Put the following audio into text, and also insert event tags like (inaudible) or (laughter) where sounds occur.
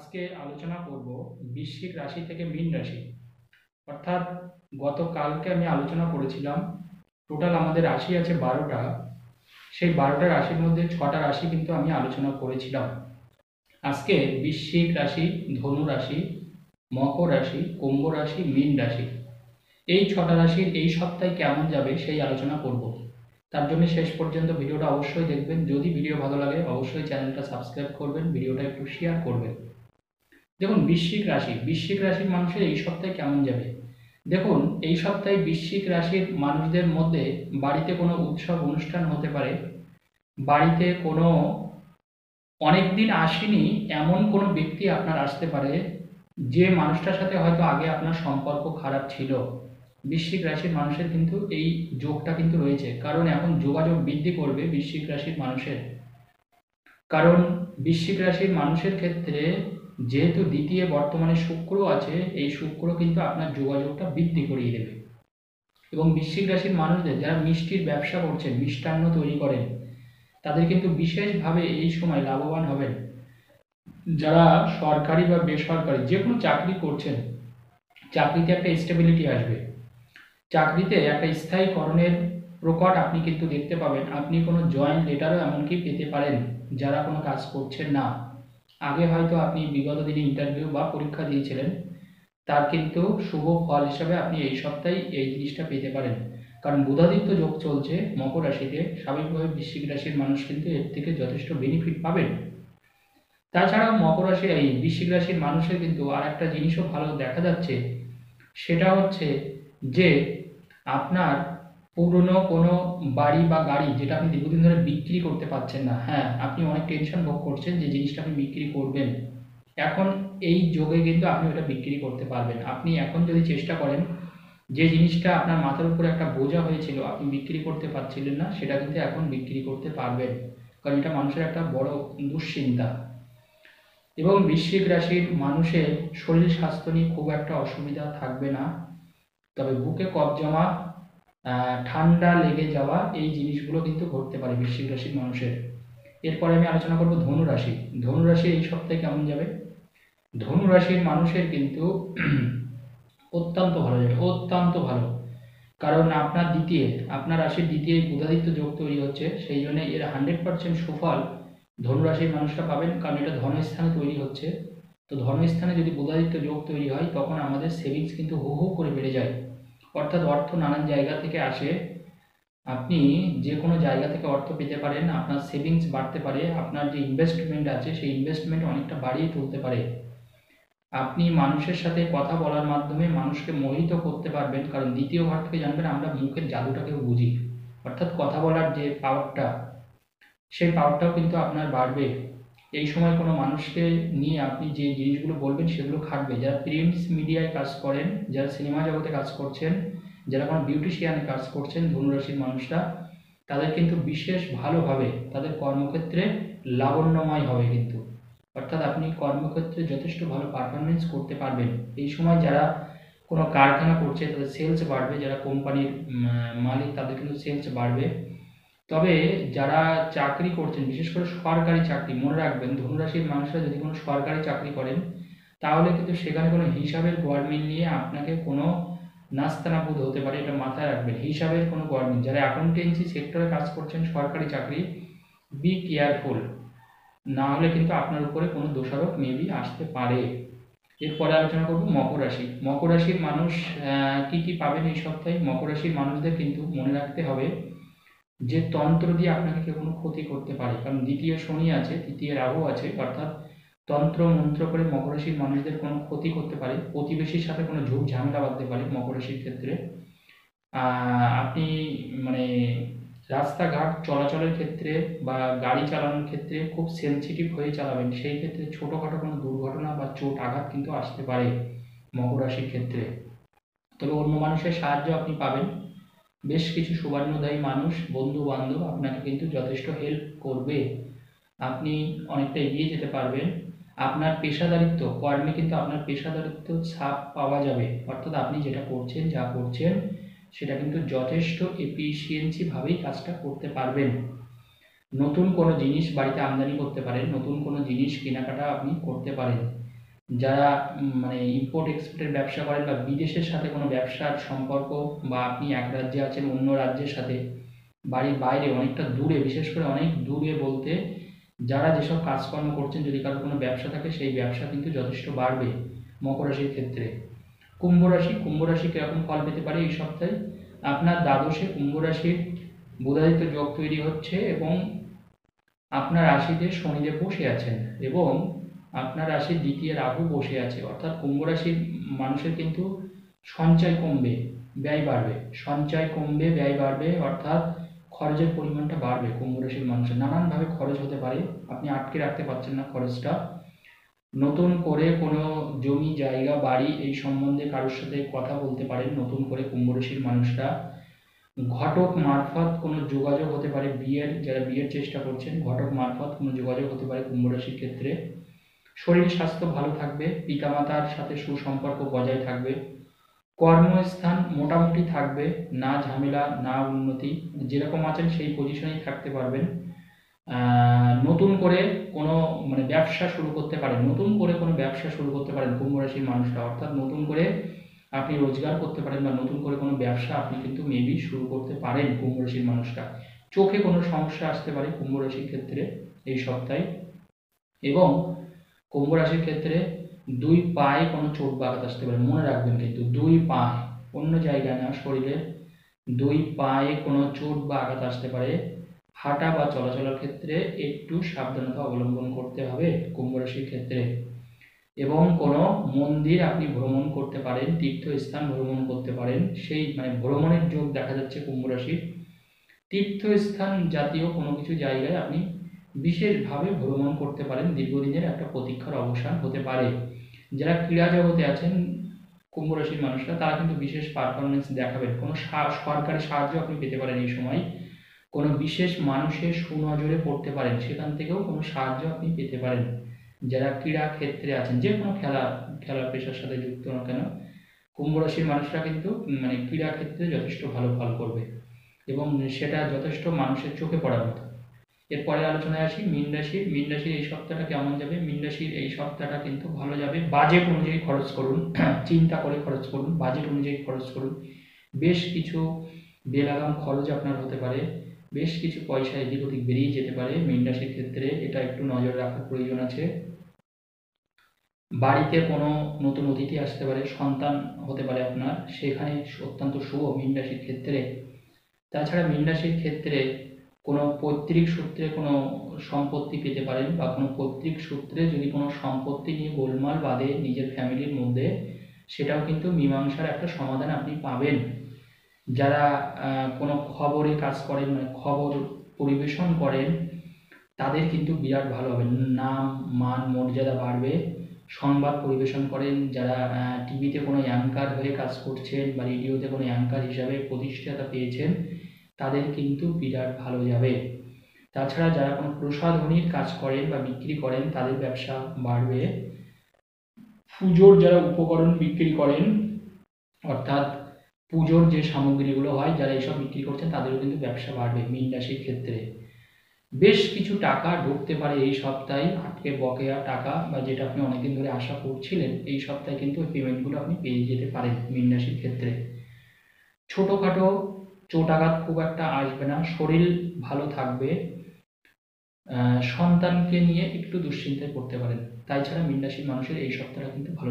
আজকে আলোচনা করব বৃশ্চিক রাশি থেকে মীন রাশি। অর্থাৎ গতকালকে আমি আলোচনা করেছিলাম টোটাল আমাদের রাশি আছে বারোটা। সেই বারোটা রাশির মধ্যে ছটা রাশি কিন্তু আমি আলোচনা করেছিলাম। আজকে বৃশ্চিক রাশি, ধনু রাশি, মকর রাশি, কুম্ভ রাশি, মীন রাশি। এই ছটা রাশির এই সপ্তাহে কেমন যাবে সেই আলোচনা করব। তার জন্য শেষ পর্যন্ত ভিডিওটা অবশ্যই দেখবেন। যদি ভিডিও ভালো লাগে, অবশ্যই চ্যানেলটা সাবস্ক্রাইব করবেন, ভিডিওটা একটু শেয়ার করবেন। দেখুন, বৃশ্চিক রাশি, বৃশ্চিক রাশির মানুষের এই সপ্তাহে কেমন যাবে? দেখুন, এই সপ্তাহে বৃশ্চিক রাশির মানুষদের মধ্যে বাড়িতে কোনো উৎসব, অনুষ্ঠান হতে পারে। বাড়িতে কোনো অনেকদিন আসেনি, এমন কোনো ব্যক্তি আপনার আসতে পারে যে মানুষটার সাথে হয়তো আগে আপনার সম্পর্ক খারাপ ছিল। বৃশ্চিক রাশির মানুষের কিন্তু এই যোগটা কিন্তু রয়েছে। কারণ এখন যোগাযোগ বৃদ্ধি করবে বৃশ্চিক রাশির মানুষের। কারণ বৃশ্চিক রাশির মানুষের ক্ষেত্রে যেহেতু দ্বিতীয় বর্তমানে শুক্র আছে, এই শুক্র কিন্তু আপনার যোগাযোগটা বৃদ্ধি করিয়ে দেবে। এবং বৃশ্চিক রাশির মানুষদের যারা মিষ্টির ব্যবসা করছেন, মিষ্টান্ন তৈরি করেন, তাদের কিন্তু বিশেষভাবে এই সময় লাভবান হবেন। যারা সরকারি বা বেসরকারি যে কোনো চাকরি করছেন, চাকরিতে একটা স্টেবিলিটি আসবে। চাকরিতে একটা স্থায়ীকরণের প্রকট আপনি কিন্তু দেখতে পাবেন। আপনি কোনো জয়েন্ট লেটারও এমনকি পেতে পারেন, যারা কোনো কাজ করছেন না। আগে হয়তো আপনি বিগত দিনে ইন্টারভিউ বা পরীক্ষা দিয়েছিলেন, তার কিন্তু শুভ ফল হিসাবে আপনি এই সপ্তাহে এই জিনিসটা পেতে পারেন। কারণ বুধাদিত্য যোগ চলছে, মকর রাশিতে, স্বাভাবিকভাবে বৃশ্চিক রাশির মানুষ কিন্তু এর থেকে যথেষ্ট বেনিফিট পাবেন। তাছাড়াও মকর রাশি, এই বৃশ্চিক রাশির মানুষের কিন্তু আর একটা জিনিসও ভালো দেখা যাচ্ছে, সেটা হচ্ছে যে আপনার পুরনো কোনো বাড়ি বা গাড়ি যেটা আপনি দীর্ঘদিন ধরে বিক্রি করতে পারছেন না হ্যাঁ আপনি অনেক টেনশন ভোগ করছেন যে জিনিসটা আপনি বিক্রি করবেন। এখন এই যোগে কিন্তু আপনি ওটা বিক্রি করতে পারবেন। আপনি এখন যদি চেষ্টা করেন, যে জিনিসটা আপনার মাথার উপরে একটা বোঝা হয়েছিল, আপনি বিক্রি করতে পারছিলেন না, সেটা কিন্তু এখন বিক্রি করতে পারবেন। কারণ এটা মানুষের একটা বড় দুশ্চিন্তা। এবং বৃশ্চিক রাশির মানুষের শরীর স্বাস্থ্য নিয়ে খুব একটা অসুবিধা থাকবে না। তবে বুকে কফ জমা ঠান্ডা লেগে যাওয়া এই জিনিসগুলো কিন্তু ঘটতে পারে বৃশ্চিক রাশির মানুষের। এরপরে আমি আলোচনা করব ধনু রাশি। ধনু রাশি এই সপ্তাহে কেমন যাবে? ধনু রাশির মানুষের কিন্তু (clears throat) অত্যন্ত ভালো যাবে, অত্যন্ত ভালো। কারণ আপনার দ্বিতীয়, আপনার রাশির দ্বিতীয় বুধাদিত্য যোগ তৈরি হচ্ছে, সেই জন্য এর হান্ড্রেড পার্সেন্ট সুফল ধনুরাশির মানুষরা পাবেন, কারণ এটা ধনস্থানে তৈরি হচ্ছে। তো ধর্মস্থানে যদি বুধাদিত্য যোগ তৈরি হয়, তখন আমাদের সেভিংস কিন্তু হু হু করে বেড়ে যায়। অর্থাৎ অর্থ নানান জায়গা থেকে আসে। আপনি যে কোনো জায়গা থেকে অর্থ পেতে পারেন, আপনার সেভিংস বাড়তে পারে, আপনার যে ইনভেস্টমেন্ট আছে সেই ইনভেস্টমেন্ট অনেকটা বাড়িয়ে তুলতে পারে। আপনি মানুষের সাথে কথা বলার মাধ্যমে মানুষকে মোহিত করতে পারবেন, কারণ দ্বিতীয় ঘর থেকে জানবেন আমরা মুখের জাদুটাকেও বুঝি। অর্থাৎ কথা বলার যে পাওয়ারটা সেই পাওয়ারটাও কিন্তু আপনার বাড়বে। এই সময় কোনো মানুষকে নিয়ে আপনি যে জিনিসগুলো বলবেন সেগুলো খাটবে। যারা প্রিন্টস মিডিয়ায় কাজ করেন, যারা সিনেমা জগতে কাজ করছেন, যারা কোনো বিউটিশিয়ানে কাজ করছেন, ধনুরাশির মানুষরা, তাদের কিন্তু বিশেষ ভালোভাবে তাদের কর্মক্ষেত্রে লাবণ্যময় হবে কিন্তু। অর্থাৎ আপনি কর্মক্ষেত্রে যথেষ্ট ভালো পারফরমেন্স করতে পারবেন। এই সময় যারা কোনো কারখানা করছে, তাদের সেলস বাড়বে, যারা কোম্পানির মালিক, তাদের কিন্তু সেলস বাড়বে। তবে যারা চাকরি করছেন, বিশেষ করে সরকারি চাকরি, মনে রাখবেন ধনুরাশির মানুষরা যদি কোনো সরকারি চাকরি করেন, তাহলে কিন্তু সেখানে কোনো হিসাবের গভর্নমেন্ট নিয়ে আপনাকে কোনো নাস্তানাবুদ হতে পারে, এটা মাথায় রাখবেন। হিসাবের কোনো গভর্নমেন্ট যারা অ্যাকাউন্টেন্সি সেক্টরে কাজ করছেন, সরকারি চাকরি বি কেয়ারফুল না হলে কিন্তু আপনার উপরে কোনো দোষারোপ মেবি আসতে পারে। এরপরে আলোচনা করব মকর রাশি। মকর রাশির মানুষ কি কি পাবেন এই সপ্তাহে? মকর রাশির মানুষদের কিন্তু মনে রাখতে হবে যে তন্ত্র দিয়ে আপনাকে কেউ কোনো ক্ষতি করতে পারে, কারণ দ্বিতীয় শনি আছে, তৃতীয় রাহু আছে, অর্থাৎ তন্ত্র, মন্ত্র করে মকর রাশির মানুষদের কোনো ক্ষতি করতে পারে, প্রতিবেশীর সাথে কোনো ঝুঁক ঝামেলা বাঁধতে পারে মকর রাশির ক্ষেত্রে আপনি মানে রাস্তাঘাট চলাচলের ক্ষেত্রে বা গাড়ি চালানোর ক্ষেত্রে খুব সেন্সিটিভ হয়ে চালাবেন, সেই ক্ষেত্রে ছোটোখাটো কোনো দুর্ঘটনা বা চোট আঘাত কিন্তু আসতে পারে মকর রাশির ক্ষেত্রে। তবে অন্য মানুষের সাহায্য আপনি পাবেন। বেশ কিছু সুবর্ণদায়ী মানুষ বন্ধু বান্ধব আপনাকে কিন্তু যথেষ্ট হেল্প করবে। আপনি অনেকটা এগিয়ে যেতে পারবেন। আপনার পেশাদারিত্ব, কর্মে কিন্তু আপনার পেশাদারিত্ব ছাপ পাওয়া যাবে। অর্থাৎ আপনি যেটা করছেন, যা করছেন, সেটা কিন্তু যথেষ্ট এফিসিয়েন্সিভাবেই কাজটা করতে পারবেন। নতুন কোনো জিনিস বাড়িতে আমদানি করতে পারেন, নতুন কোনো জিনিস কেনাকাটা আপনি করতে পারেন। যারা মানে ইম্পোর্ট এক্সপোর্টের ব্যবসা করেন বা বিদেশের সাথে কোনো ব্যবসার সম্পর্ক বা আপনি এক রাজ্যে আছেন অন্য রাজ্যের সাথে, বাড়ির বাইরে অনেকটা দূরে, বিশেষ করে অনেক দূরে বলতে যারা যেসব কাজকর্ম করছেন, যদি কারোর কোনো ব্যবসা থাকে, সেই ব্যবসা কিন্তু যথেষ্ট বাড়বে মকর রাশির ক্ষেত্রে। কুম্ভ রাশি কুম্ভ রাশি কীরকম ফল পেতে পারে এই সপ্তাহে? আপনার দ্বাদশে কুম্ভ রাশির বুধাদিত্য যোগ তৈরি হচ্ছে এবং আপনার রাশিতে শনিদেব বসে আছেন এবং আপনার রাশির দ্বিতীয় রাহু বসে আছে, অর্থাৎ কুম্ভ রাশির মানুষের কিন্তু সঞ্চয় কমবে, ব্যয় বাড়বে। সঞ্চয় কমবে, ব্যয় বাড়বে, অর্থাৎ খরচের পরিমাণটা বাড়বে কুম্ভ রাশির মানুষের। নানানভাবে খরচ হতে পারে, আপনি আটকে রাখতে পারছেন না খরচটা। নতুন করে কোনো জমি, জায়গা, বাড়ি এই সম্বন্ধে কারোর সাথে কথা বলতে পারেন, নতুন করে কুম্ভ রাশির মানুষরা। ঘটক মারফত কোনো যোগাযোগ হতে পারে, বিয়ের, যারা বিয়ের চেষ্টা করছেন, ঘটক মারফত কোনো যোগাযোগ হতে পারে কুম্ভ রাশির ক্ষেত্রে। শরীর, স্বাস্থ্য ভালো থাকবে, পিতামাতার সাথে সুসম্পর্ক বজায় থাকবে, কর্মস্থান মোটামুটি থাকবে, না ঝামেলা, না উন্নতি, যেরকম আছেন সেই পজিশনেই থাকতে পারবেন। নতুন করে কোনো মানে ব্যবসা শুরু করতে পারেন, নতুন করে কোনো ব্যবসা শুরু করতে পারেন কুম্ভ রাশির মানুষরা, অর্থাৎ নতুন করে আপনি রোজগার করতে পারেন বা নতুন করে কোনো ব্যবসা আপনি কিন্তু মেবি শুরু করতে পারেন কুম্ভ রাশির মানুষরা। চোখে কোনো সমস্যা আসতে পারে কুম্ভ রাশির ক্ষেত্রে এই সপ্তাহে। এবং কুম্ভ রাশির ক্ষেত্রে দুই পায়ে কোনো চোট বা আঘাত আসতে পারে, মনে রাখবেন কিন্তু দুই পায়ে, অন্য জায়গায় না, শরীরে দুই পায়ে কোনো চোট বা আঘাত আসতে পারে। হাঁটা বা চলাচলের ক্ষেত্রে একটু সাবধানতা অবলম্বন করতে হবে কুম্ভ রাশির ক্ষেত্রে। এবং কোনো মন্দির আপনি ভ্রমণ করতে পারেন, তীর্থস্থান ভ্রমণ করতে পারেন, সেই মানে ভ্রমণের যোগ দেখা যাচ্ছে কুম্ভ রাশির। তীর্থস্থান জাতীয় কোনো কিছু জায়গায় আপনি বিশেষভাবে ভ্রমণ করতে পারেন। দীর্ঘদিনের একটা প্রতীক্ষার অবসান হতে পারে। যারা ক্রীড়া জগতে আছেন কুম্ভ রাশির মানুষরা, তারা কিন্তু বিশেষ পারফরমেন্স দেখাবেন। কোনো সরকারি সাহায্য আপনি পেতে পারেন এই সময়। কোনো বিশেষ মানুষের সুনজরে পড়তে পারেন। সেখান থেকেও কোনো সাহায্য আপনি পেতে পারেন। যারা ক্রীড়া ক্ষেত্রে আছেন, যে কোনো খেলা, খেলার পেশার সাথে যুক্ত না কেন কুম্ভ রাশির মানুষরা কিন্তু মানে ক্রীড়া ক্ষেত্রে যথেষ্ট ভালো ফল করবে। এবং সেটা যথেষ্ট মানুষের চোখে পড়ার মতো। এরপরে আলোচনায় আসি, মীন রাশির মীন রাশির এই সপ্তাহটা কেমন যাবে? মীন রাশির এই সপ্তাহটা কিন্তু ভালো যাবে। বাজেট অনুযায়ী খরচ করুন, (clears throat) চিন্তা করে খরচ করুন, বাজেট অনুযায়ী খরচ করুন। বেশ কিছু বেলাগাম খরচ আপনার হতে পারে, বেশ কিছু পয়সা এদিক ওদিক বেরিয়ে যেতে পারে। মীন রাশির ক্ষেত্রে এটা একটু নজর রাখার প্রয়োজন আছে। বাড়িতে কোনো নতুন অতিথি আসতে পারে, সন্তান হতে পারে আপনার। সেখানে অত্যন্ত শুভ মীন রাশির ক্ষেত্রে। তাছাড়া মীন রাশির ক্ষেত্রে কোনো পৈতৃক সূত্রে কোনো সম্পত্তি পেতে পারেন বা কোনো পৈতৃক সূত্রে যদি কোনো সম্পত্তি নিয়ে গোলমাল বাঁধে নিজের ফ্যামিলির মধ্যে, সেটাও কিন্তু মীমাংসার একটা সমাধান আপনি পাবেন। যারা কোনো খবরে কাজ করেন মানে খবর পরিবেশন করেন, তাদের কিন্তু বিরাট ভালো হবে। নাম, মান, মর্যাদা বাড়বে। সংবাদ পরিবেশন করেন, যারা টিভিতে কোনো অ্যাঙ্কার হয়ে কাজ করছেন বা রেডিওতে কোনো অ্যাঙ্কার হিসাবে প্রতিষ্ঠাতা পেয়েছেন তাদের কিন্তু বিরাট ভালো যাবে। তাছাড়া যারা কোনো প্রসাধনীর কাজ করেন বা বিক্রি করেন, তাদের ব্যবসা বাড়বে। পুজোর যারা উপকরণ বিক্রি করেন, অর্থাৎ পুজোর যে সামগ্রীগুলো হয়, যারা এইসব বিক্রি করছেন, তাদেরও কিন্তু ব্যবসা বাড়বে মীন রাশির ক্ষেত্রে। বেশ কিছু টাকা ঢুকতে পারে এই সপ্তাহে, আটকে বকেয়া টাকা বা যেটা আপনি অনেকদিন ধরে আশা করছিলেন, এই সপ্তাহে কিন্তু পেমেন্টগুলো আপনি পেয়ে যেতে পারেন মীন রাশির ক্ষেত্রে। ছোটোখাটো চোট আঘাত খুব একটা আসবে না, শরীর ভালো থাকবে। সন্তানকে নিয়ে একটু দুশ্চিন্তায় পড়তে পারেন। তাই ছাড়া মীন রাশির মানুষের এই সপ্তাহটা কিন্তু ভালো